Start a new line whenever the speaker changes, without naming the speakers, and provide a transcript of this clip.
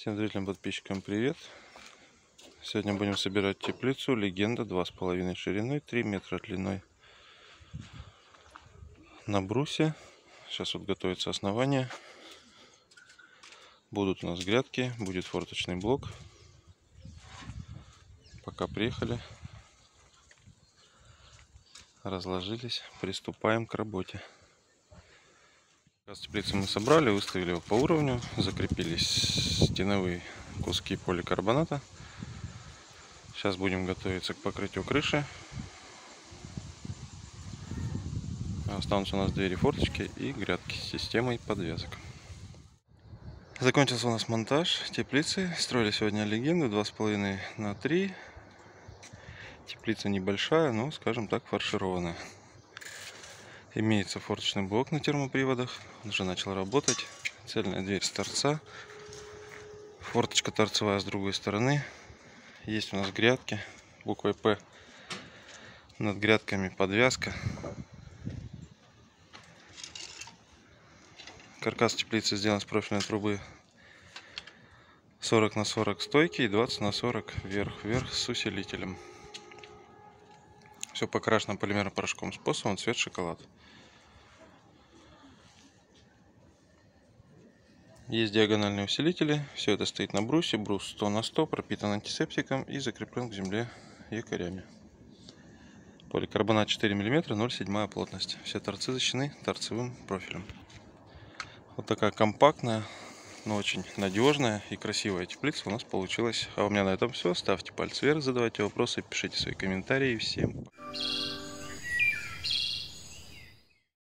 Всем зрителям, подписчикам привет! Сегодня будем собирать теплицу Легенда 2,5 шириной, 3 метра длиной. На брусе. Сейчас вот готовится основание. Будут у нас грядки, будет форточный блок. Пока приехали, разложились, приступаем к работе. Теплицу мы собрали, выставили его по уровню, закрепились стеновые куски поликарбоната. Сейчас будем готовиться к покрытию крыши. Останутся у нас двери форточки и грядки с системой подвязок. Закончился у нас монтаж теплицы. Строили сегодня легенду 2,5 на 3. Теплица небольшая, но, скажем так, фаршированная. Имеется форточный блок на термоприводах. Он уже начал работать. Цельная дверь с торца. Форточка торцевая с другой стороны. Есть у нас грядки. Буквой П. Над грядками подвязка. Каркас теплицы сделан с профильной трубы 40 на 40 стойки и 20 на 40 вверх-вверх с усилителем. Все покрашено полимерным порошком способом цвет шоколад. Есть диагональные усилители. Все это стоит на брусе. Брус 100 на 100, пропитан антисептиком и закреплен к земле якорями. Поликарбонат 4 мм, 0,7 плотность. Все торцы защищены торцевым профилем. Вот такая компактная, но очень надежная и красивая теплица у нас получилась. А у меня на этом все. Ставьте пальцы вверх, задавайте вопросы, пишите свои комментарии. Всем пока.